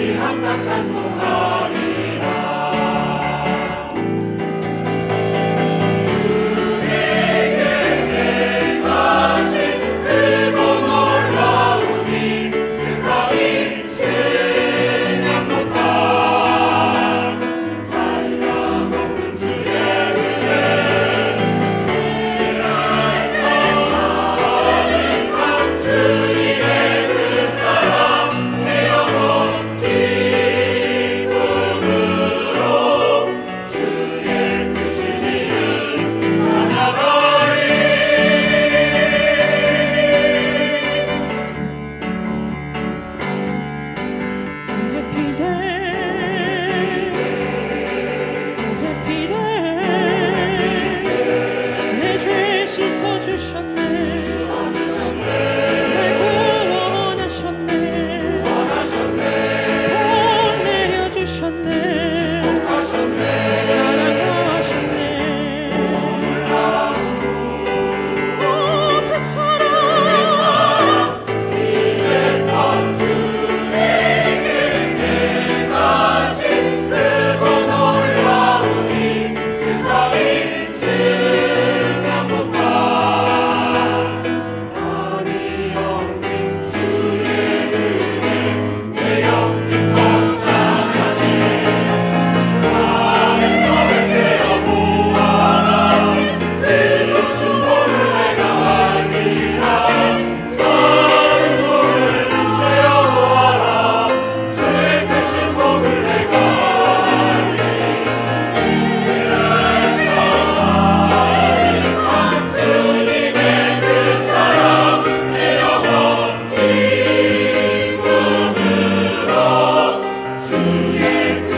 sie hat sein salvation Ele